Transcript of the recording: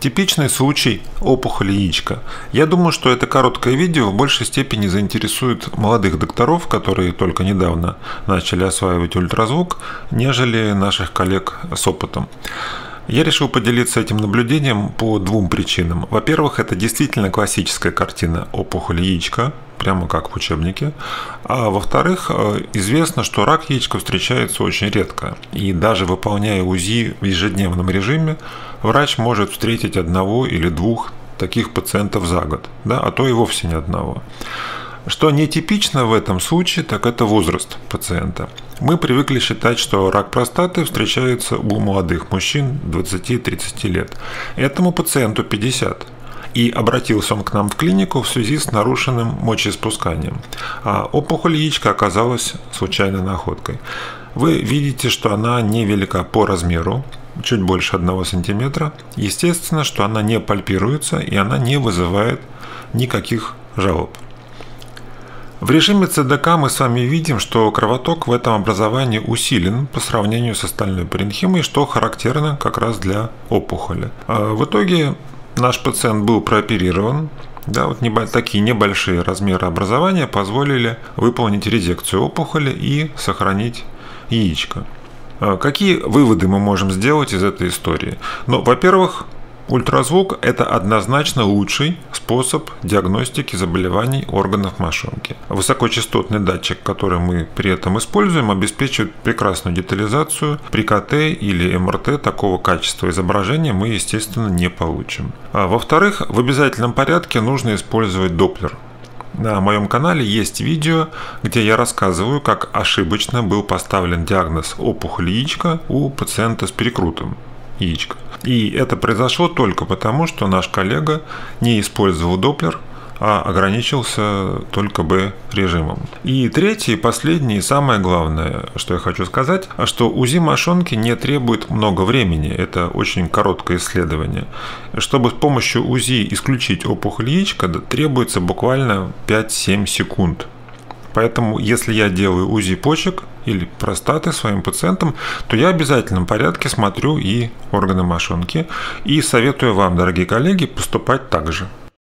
Типичный случай опухоли яичка. Я думаю, что это короткое видео в большей степени заинтересует молодых докторов, которые только недавно начали осваивать ультразвук, нежели наших коллег с опытом. Я решил поделиться этим наблюдением по двум причинам. Во-первых, это действительно классическая картина опухоли яичка, прямо как в учебнике. А во-вторых, э, известно, что рак яичка встречается очень редко. И даже выполняя УЗИ в ежедневном режиме, врач может встретить одного или двух таких пациентов за год, да, а то и вовсе ни одного. Что нетипично в этом случае, так это возраст пациента. Мы привыкли считать, что рак простаты встречается у молодых мужчин 20-30 лет. Этому пациенту 50. И обратился он к нам в клинику в связи с нарушенным мочеиспусканием. А опухоль яичка оказалась случайной находкой. Вы видите, что она невелика по размеру, чуть больше 1 см. Естественно, что она не пальпируется и она не вызывает никаких жалоб. В режиме ЦДК мы с вами видим, что кровоток в этом образовании усилен по сравнению с остальной паренхимой, что характерно как раз для опухоли. А в итоге наш пациент был прооперирован, да, вот такие небольшие размеры образования позволили выполнить резекцию опухоли и сохранить яичко. А какие выводы мы можем сделать из этой истории? Ну, во-первых, Ультразвук – это однозначно лучший способ диагностики заболеваний органов мошонки. Высокочастотный датчик, который мы при этом используем, обеспечивает прекрасную детализацию. При КТ или МРТ такого качества изображения мы, естественно, не получим. А во-вторых, в обязательном порядке нужно использовать Доплер. На моем канале есть видео, где я рассказываю, как ошибочно был поставлен диагноз опухоль яичка у пациента с перекрутом яичко. И это произошло только потому, что наш коллега не использовал Доплер, а ограничился только B режимом. И третье, последнее, и самое главное, что я хочу сказать, а что УЗИ мошонки не требует много времени, это очень короткое исследование. Чтобы с помощью УЗИ исключить опухоль яичка, требуется буквально 5-7 секунд. Поэтому, если я делаю УЗИ почек или простаты своим пациентам, то я в обязательном порядке смотрю и органы мошонки. И советую вам, дорогие коллеги, поступать так же.